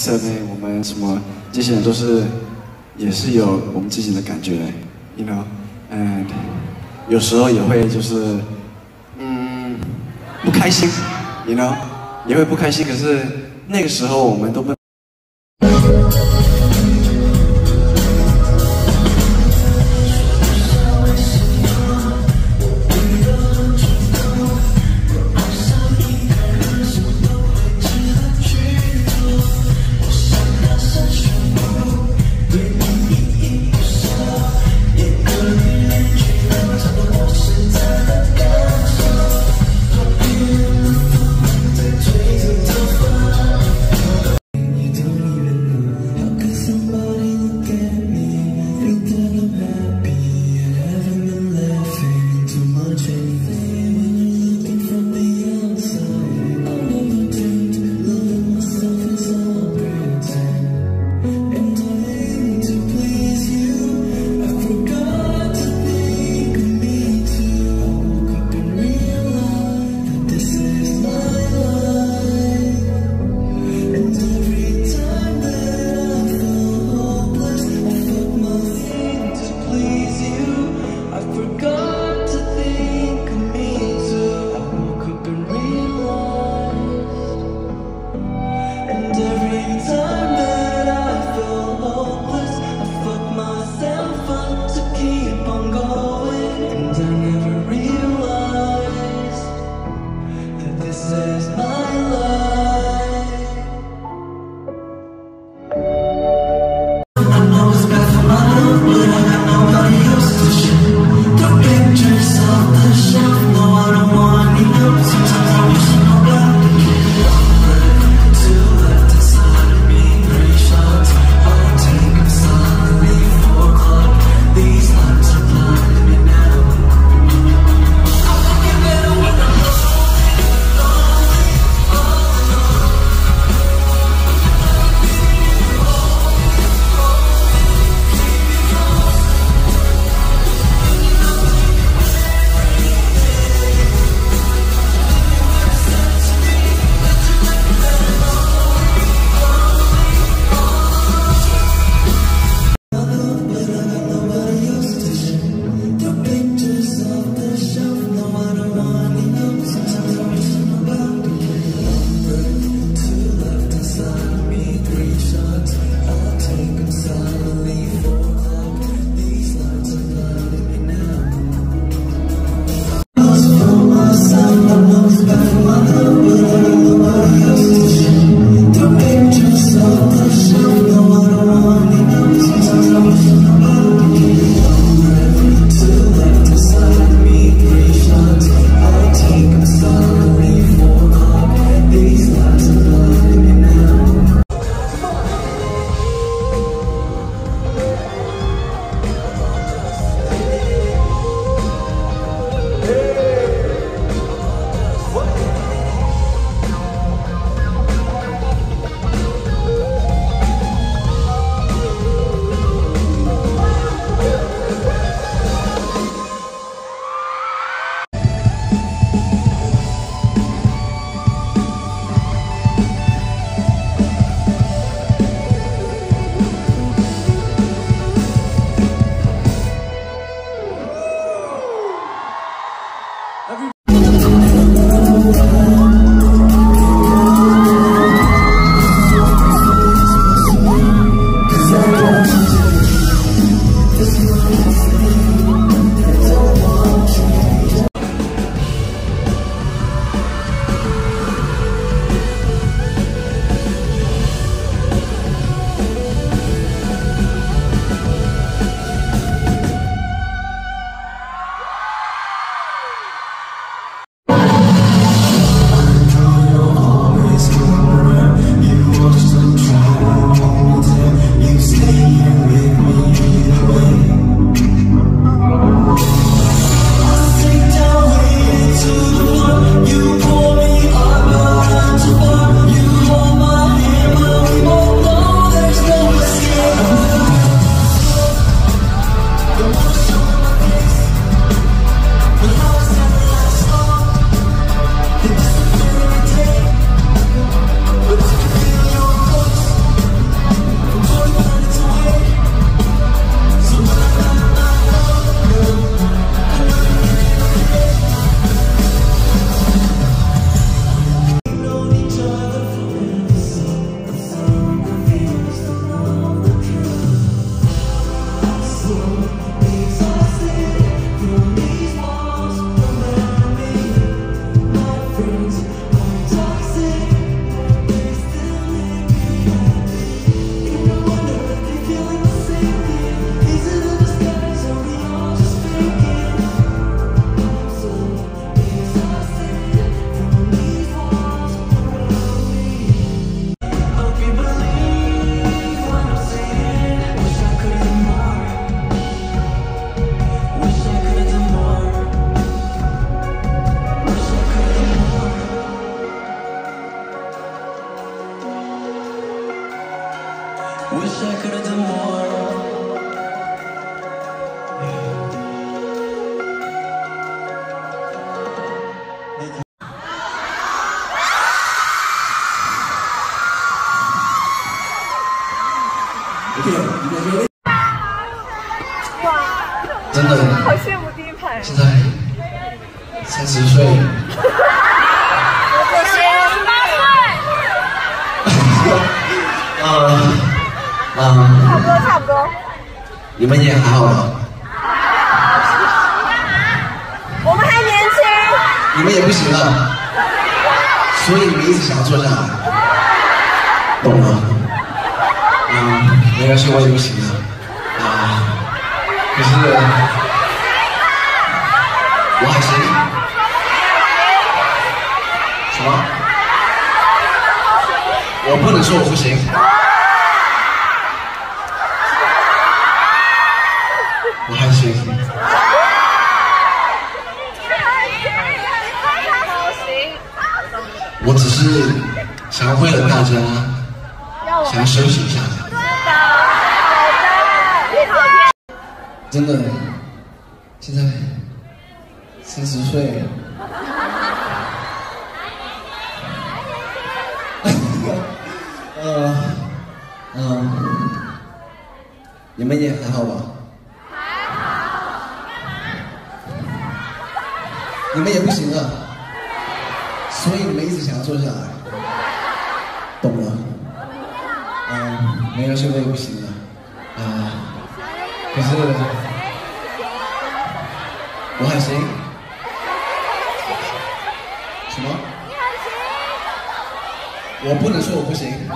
设备，我们什么这些人都是也是有我们自己的感觉，you know，嗯，有时候也会就是嗯不开心，you know，也会不开心，可是那个时候我们都不。羡慕第一排。现在三十岁，我十八岁，啊啊，差不多差不多。你们也还好吧？我们还年轻，你们也不行了，所以你们一直想要坐下来，懂了？啊，没关系，我也不行了，啊，可是我还行。什么？我不能说我不行。我还行。我只是想要为了大家，想要休息一下。真的，现在三十岁，呃，嗯，你们也还好吧？你们也不行啊。所以你们一直想要坐下来，懂了？嗯，没关系，我也不行我不能说我不行。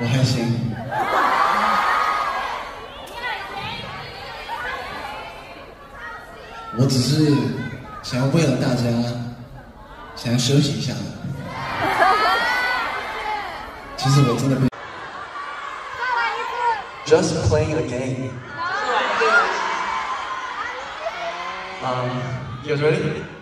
我还行。我只是想要为了大家，想要休息一下。其实我真的不。Just playing a game. Um, you guys ready?